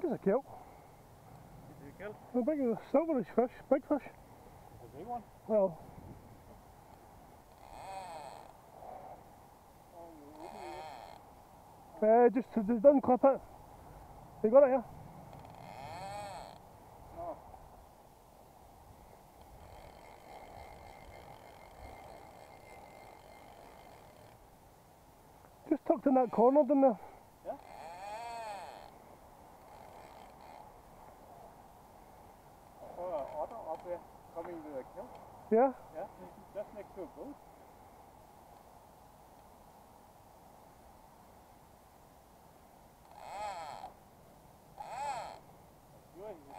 think it's a kelt. Is it a kelt? A big silverish fish, big fish. It's a big one. Well, uh, just to just unclip it. You got it here? No. Just tucked in that corner down there. Yeah? Yeah, just- next to a boat.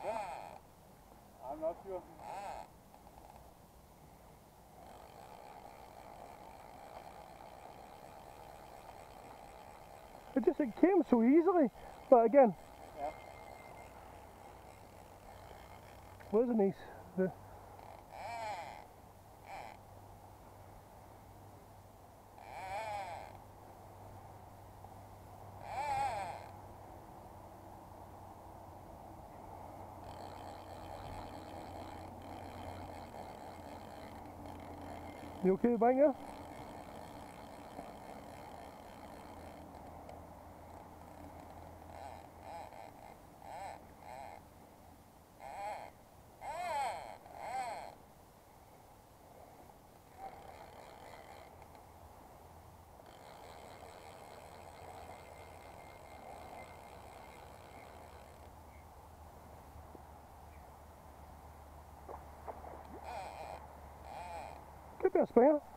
Sure. I'm not sure. It just it came so easily. But again, Yeah. where's the you okay, Banger? campeão espanhol.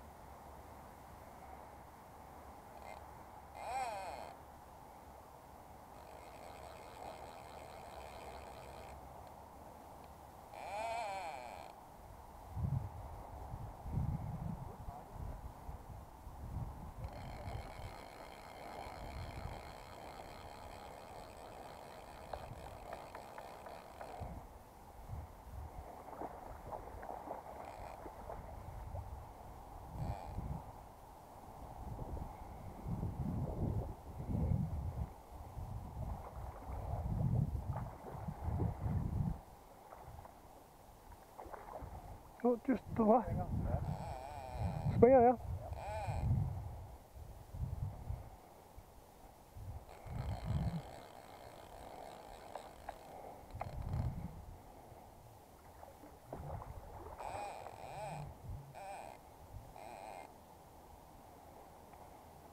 Oh, just the last. Springer, yeah.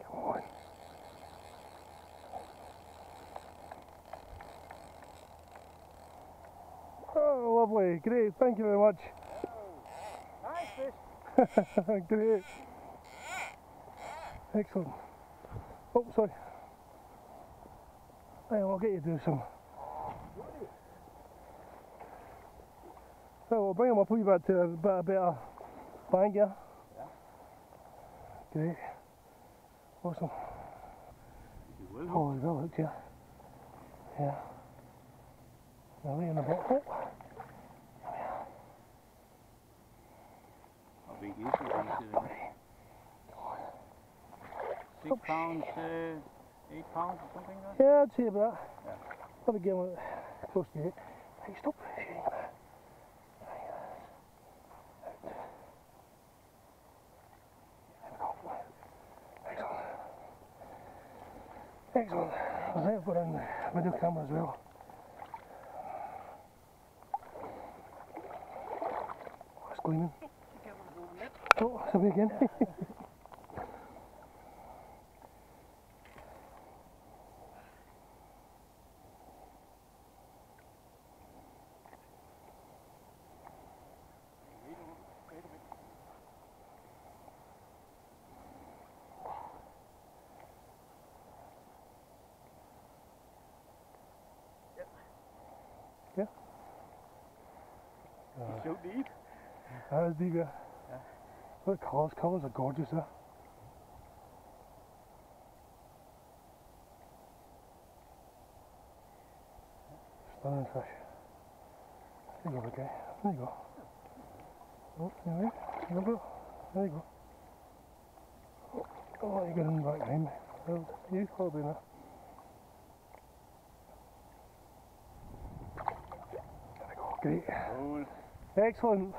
Come on. Oh, lovely. Great. Thank you very much. Great. Excellent. Oh, sorry. Hey, I'll get you to do some. Oh, so we'll bring them up a wee bit to a bit, a better bank here. Great. Awesome. Will. Oh, we will look here. Yeah. Now we in the bottom. Oh, How big is it? Is it uh, six pounds, uh, eight pounds or something like that? yeah, I'd say about that. Yeah. Probably get one close to it. Hey, stop. Excellent. I think I've got on the video camera as well. Oh, it's gleaming. Oh, something again. It's so deep. Uh, that is deep, yeah. Look, colours, colours are gorgeous there. Stunning fish. There you go, okay. There you go. Oh, there go. There you go. There you go. Oh, you're getting back behind me. Well, you probably not. Great. Excellent.